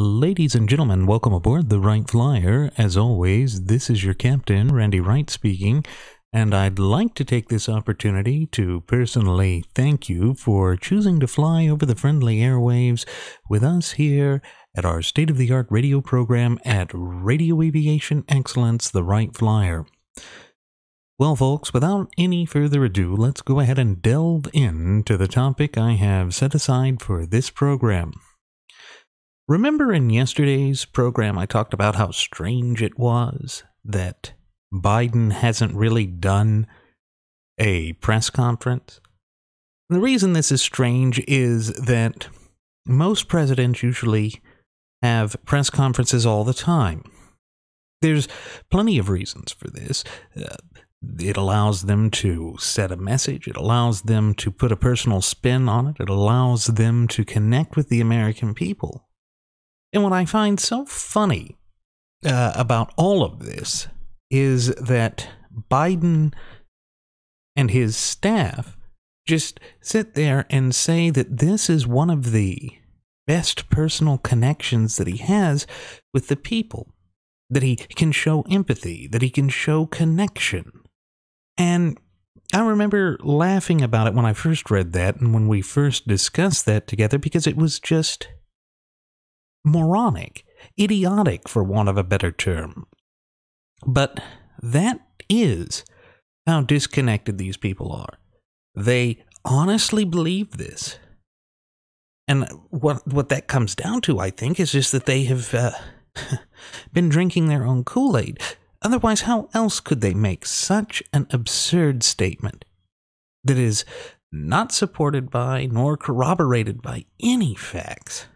Ladies and gentlemen, welcome aboard the Wright Flyer. As always, this is your captain, Randy Wright speaking, and I'd like to take this opportunity to personally thank you for choosing to fly over the friendly airwaves with us here at our state of the art radio program at Radio Aviation Excellence, the Wright Flyer. Well, folks, without any further ado, let's go ahead and delve into the topic I have set aside for this program. Remember in yesterday's program, I talked about how strange it was that Biden hasn't really done a press conference? The reason this is strange is that most presidents usually have press conferences all the time. There's plenty of reasons for this. Uh, it allows them to set a message. It allows them to put a personal spin on it. It allows them to connect with the American people. And what I find so funny uh, about all of this is that Biden and his staff just sit there and say that this is one of the best personal connections that he has with the people, that he can show empathy, that he can show connection. And I remember laughing about it when I first read that and when we first discussed that together because it was just moronic, idiotic, for want of a better term. But that is how disconnected these people are. They honestly believe this. And what what that comes down to, I think, is just that they have uh, been drinking their own Kool Aid. Otherwise, how else could they make such an absurd statement that is not supported by nor corroborated by any facts?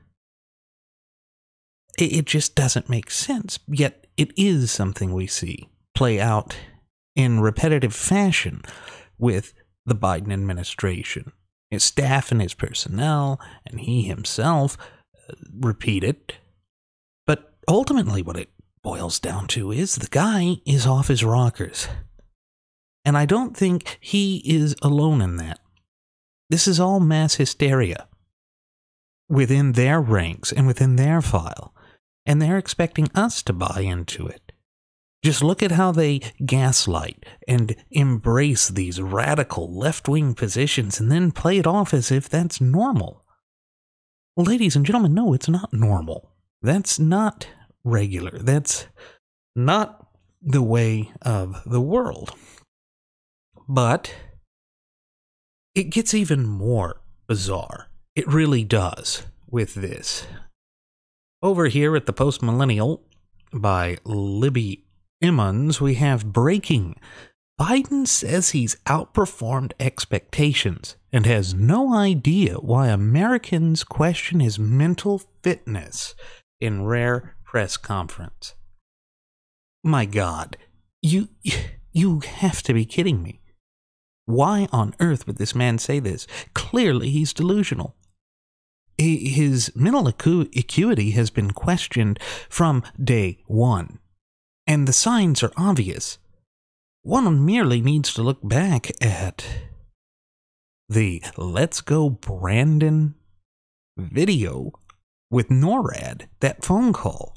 It just doesn't make sense. Yet it is something we see play out in repetitive fashion with the Biden administration. His staff and his personnel, and he himself uh, repeat it. But ultimately, what it boils down to is the guy is off his rockers. And I don't think he is alone in that. This is all mass hysteria within their ranks and within their file and they're expecting us to buy into it. Just look at how they gaslight and embrace these radical left wing positions and then play it off as if that's normal. Well, ladies and gentlemen, no, it's not normal. That's not regular. That's not the way of the world. But it gets even more bizarre. It really does with this. Over here at the Post Millennial by Libby Emmons, we have breaking. Biden says he's outperformed expectations and has no idea why Americans question his mental fitness in rare press conference. My God, you you have to be kidding me. Why on earth would this man say this? Clearly he's delusional his mental acu- acuity has been questioned from day one, and the signs are obvious. One merely needs to look back at the Let's Go Brandon video with NORAD, that phone call.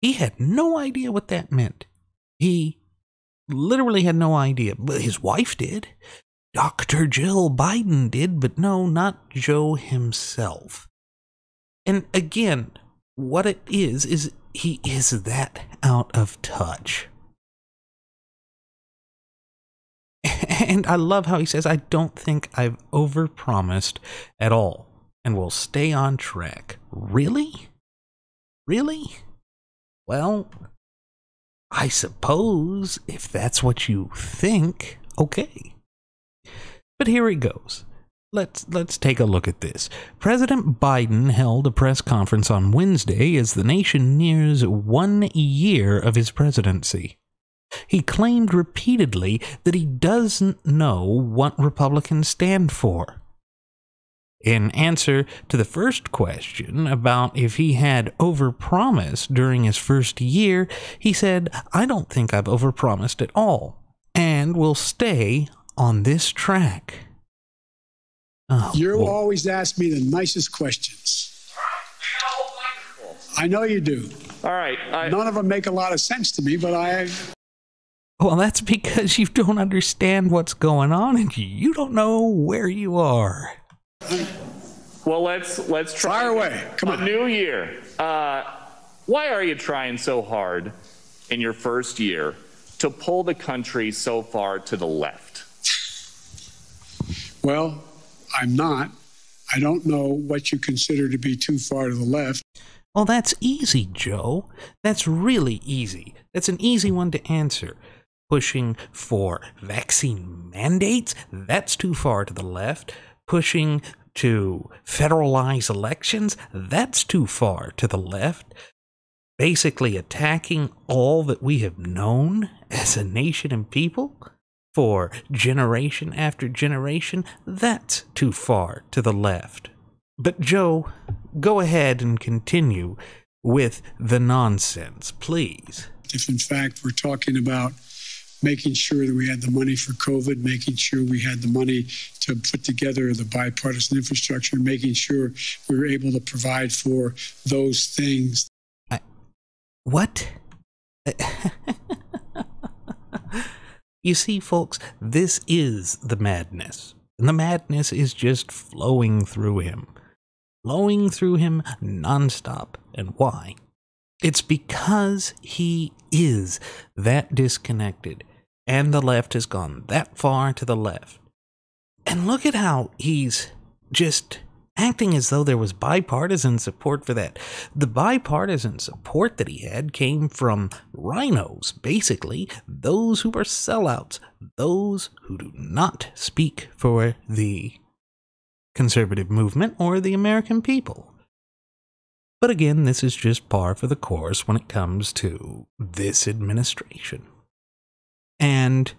He had no idea what that meant. He literally had no idea, but his wife did. Dr. Jill Biden did, but no, not Joe himself. And again, what it is, is he is that out of touch. And I love how he says, I don't think I've overpromised at all and will stay on track. Really? Really? Well, I suppose if that's what you think, okay. Here it goes. Let's let's take a look at this. President Biden held a press conference on Wednesday as the nation nears 1 year of his presidency. He claimed repeatedly that he doesn't know what Republicans stand for. In answer to the first question about if he had overpromised during his first year, he said, I don't think I've overpromised at all, and will stay on this track. Oh, you always ask me the nicest questions. I know you do. All right. I, None of them make a lot of sense to me, but I Well, that's because you don't understand what's going on and you don't know where you are. well, let's let's try fire away. Come a on. new year. Uh, why are you trying so hard in your first year to pull the country so far to the left? Well, I'm not. I don't know what you consider to be too far to the left. Well, that's easy, Joe. That's really easy. That's an easy one to answer. Pushing for vaccine mandates? That's too far to the left. Pushing to federalize elections? That's too far to the left. Basically attacking all that we have known as a nation and people for generation after generation? That's too far to the left. But, Joe, go ahead and continue with the nonsense, please. If in fact we're talking about making sure that we had the money for COVID, making sure we had the money to put together the bipartisan infrastructure, making sure we were able to provide for those things. I, What? you see, folks, this is the madness. And the madness is just flowing through him. Flowing through him nonstop. And why? It's because he is that disconnected, and the left has gone that far to the left. And look at how he's just acting as though there was bipartisan support for that. The bipartisan support that he had came from RINOs, basically, those who are sellouts, those who do not speak for the conservative movement or the American people. But again, this is just par for the course when it comes to this administration. And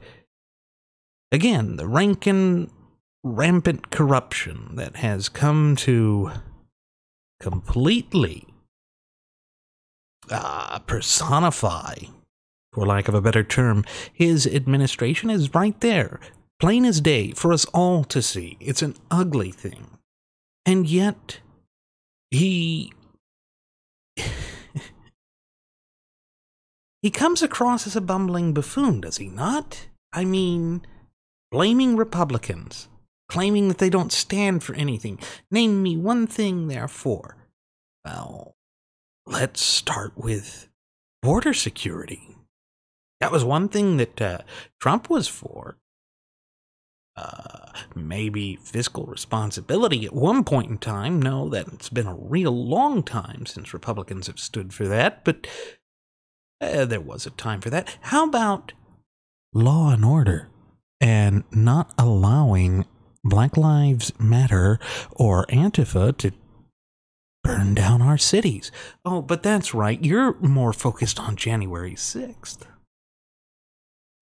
again, the rank and rampant corruption that has come to completely uh, personify, for lack of a better term, his administration is right there, plain as day, for us all to see. It's an ugly thing. And yet, he. he comes across as a bumbling buffoon, does he not? I mean, blaming Republicans claiming that they don't stand for anything. Name me one thing they're for. Well, let's start with border security. That was one thing that uh, Trump was for. Uh, maybe fiscal responsibility at one point in time. No, that's been a real long time since Republicans have stood for that, but uh, there was a time for that. How about law and order and not allowing Black Lives Matter or Antifa to burn down our cities. Oh, but that's right. You're more focused on January 6th.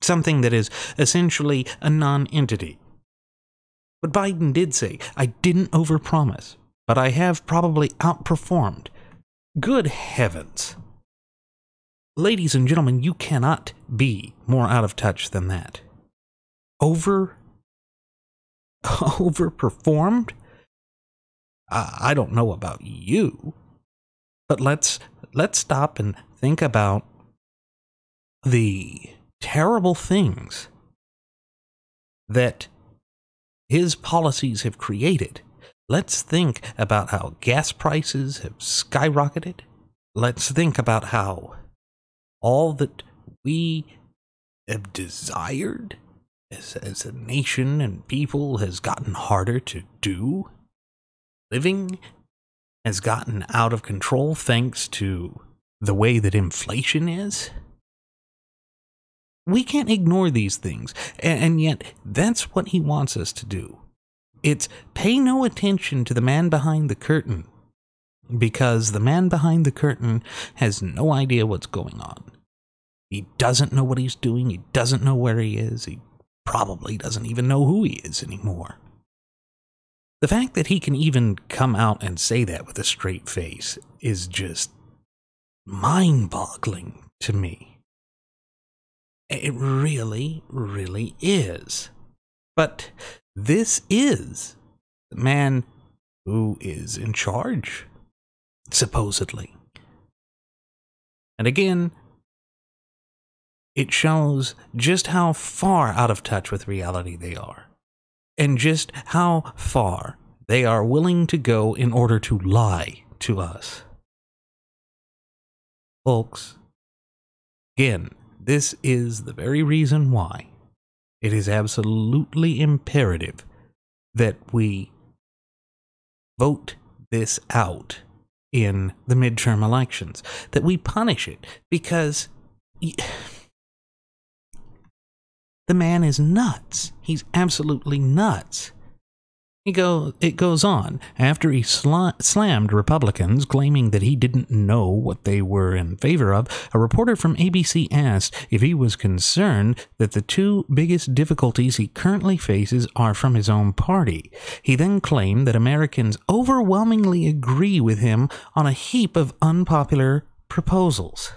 Something that is essentially a non entity. But Biden did say, I didn't overpromise, but I have probably outperformed. Good heavens. Ladies and gentlemen, you cannot be more out of touch than that. Over overperformed? I don't know about you, but let's let's stop and think about the terrible things that his policies have created. Let's think about how gas prices have skyrocketed. Let's think about how all that we have desired as, as a nation and people has gotten harder to do. Living has gotten out of control thanks to the way that inflation is. We can't ignore these things, and, yet that's what he wants us to do. It's pay no attention to the man behind the curtain, because the man behind the curtain has no idea what's going on. He doesn't know what he's doing, he doesn't know where he is, he probably doesn't even know who he is anymore. The fact that he can even come out and say that with a straight face is just mind boggling to me. It really, really is. But this is the man who is in charge, supposedly. And again, it shows just how far out of touch with reality they are, and just how far they are willing to go in order to lie to us. Folks, again, this is the very reason why it is absolutely imperative that we vote this out in the midterm elections, that we punish it because the man is nuts. He's absolutely nuts. He go, it goes on. After he sl- slammed Republicans, claiming that he didn't know what they were in favor of, a reporter from ABC asked if he was concerned that the two biggest difficulties he currently faces are from his own party. He then claimed that Americans overwhelmingly agree with him on a heap of unpopular proposals.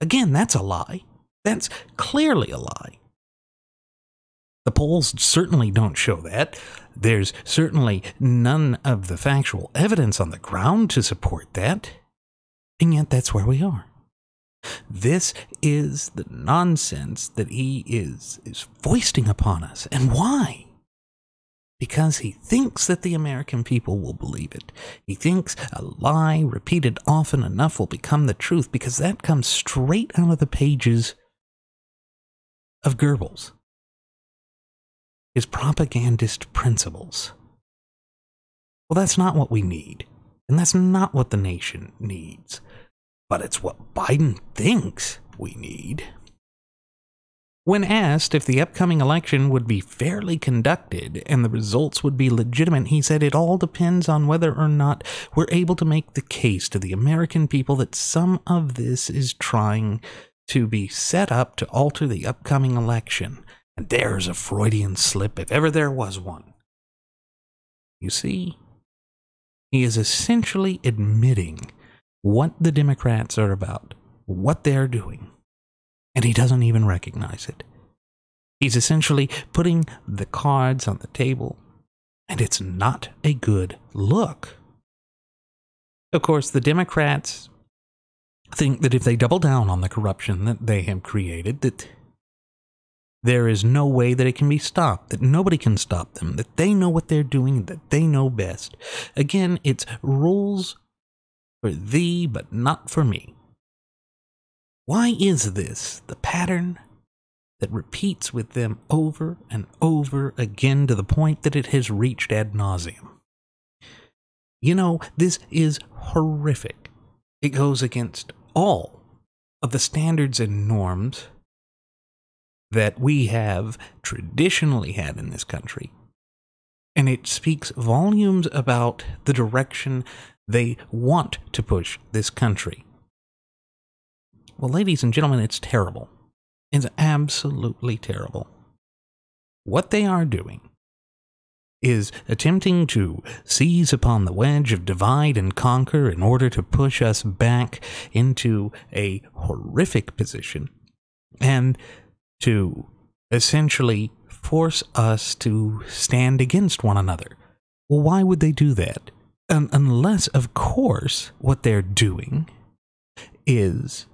Again, that's a lie. That's clearly a lie. The polls certainly don't show that. There's certainly none of the factual evidence on the ground to support that. And yet, that's where we are. This is the nonsense that he is, is foisting upon us. And why? Because he thinks that the American people will believe it. He thinks a lie repeated often enough will become the truth because that comes straight out of the pages of Goebbels is propagandist principles. Well, that's not what we need. And that's not what the nation needs. But it's what Biden thinks we need. When asked if the upcoming election would be fairly conducted and the results would be legitimate, he said it all depends on whether or not we're able to make the case to the American people that some of this is trying to be set up to alter the upcoming election. And there's a Freudian slip if ever there was one. You see, he is essentially admitting what the Democrats are about, what they're doing, and he doesn't even recognize it. He's essentially putting the cards on the table, and it's not a good look. Of course, the Democrats think that if they double down on the corruption that they have created, that there is no way that it can be stopped, that nobody can stop them, that they know what they're doing, that they know best. Again, it's rules for thee, but not for me. Why is this the pattern that repeats with them over and over again to the point that it has reached ad nauseum? You know, this is horrific. It goes against all of the standards and norms that we have traditionally had in this country. And it speaks volumes about the direction they want to push this country. Well, ladies and gentlemen, it's terrible. It's absolutely terrible. What they are doing is attempting to seize upon the wedge of divide and conquer in order to push us back into a horrific position. And to essentially force us to stand against one another. Well, why would they do that? Um, unless, of course, what they're doing is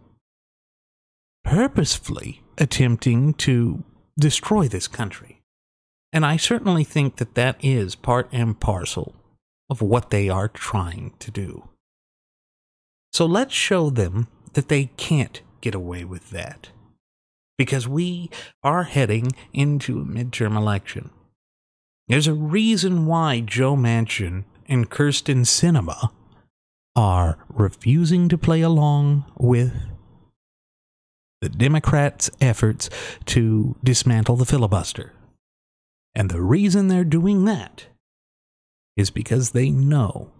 purposefully attempting to destroy this country. And I certainly think that that is part and parcel of what they are trying to do. So let's show them that they can't get away with that because we are heading into a midterm election. There's a reason why Joe Manchin and Kyrsten Sinema are refusing to play along with the Democrats' efforts to dismantle the filibuster. And the reason they're doing that is because they know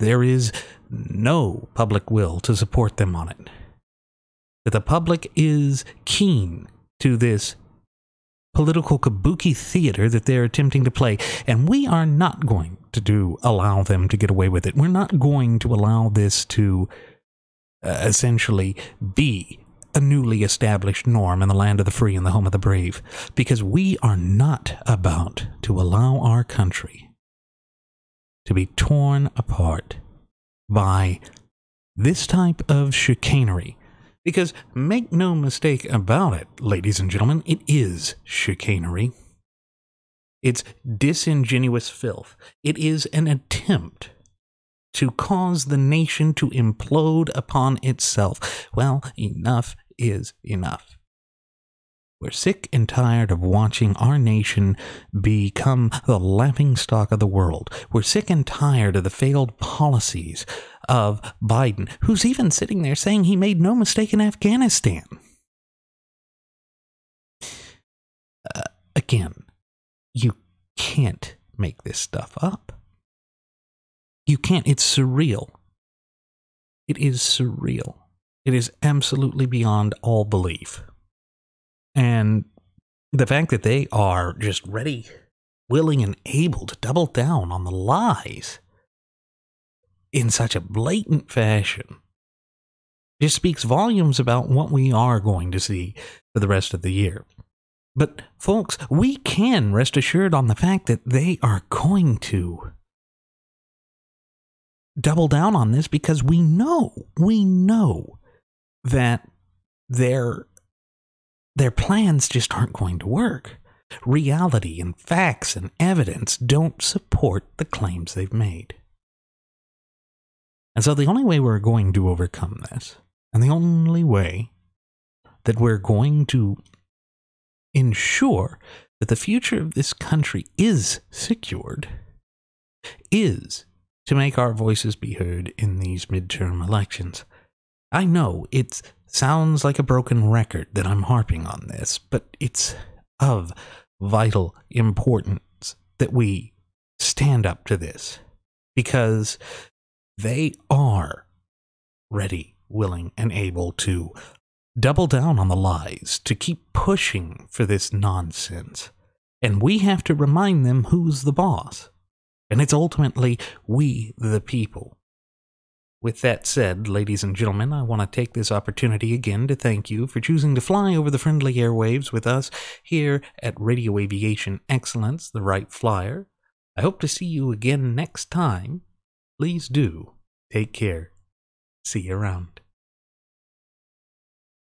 there is no public will to support them on it that the public is keen to this political kabuki theater that they're attempting to play and we are not going to do allow them to get away with it we're not going to allow this to uh, essentially be a newly established norm in the land of the free and the home of the brave because we are not about to allow our country to be torn apart by this type of chicanery. Because make no mistake about it, ladies and gentlemen, it is chicanery. It's disingenuous filth. It is an attempt to cause the nation to implode upon itself. Well, enough is enough. We're sick and tired of watching our nation become the laughing stock of the world. We're sick and tired of the failed policies of Biden, who's even sitting there saying he made no mistake in Afghanistan. Uh, again, you can't make this stuff up. You can't. It's surreal. It is surreal. It is absolutely beyond all belief. And the fact that they are just ready, willing, and able to double down on the lies in such a blatant fashion just speaks volumes about what we are going to see for the rest of the year. But, folks, we can rest assured on the fact that they are going to double down on this because we know, we know that their their plans just aren't going to work. Reality and facts and evidence don't support the claims they've made. And so the only way we're going to overcome this, and the only way that we're going to ensure that the future of this country is secured, is to make our voices be heard in these midterm elections. I know it sounds like a broken record that I'm harping on this, but it's of vital importance that we stand up to this because they are ready, willing, and able to double down on the lies, to keep pushing for this nonsense. And we have to remind them who's the boss. And it's ultimately we, the people. With that said, ladies and gentlemen, I want to take this opportunity again to thank you for choosing to fly over the friendly airwaves with us here at Radio Aviation Excellence, the Wright Flyer. I hope to see you again next time please do take care. See you around.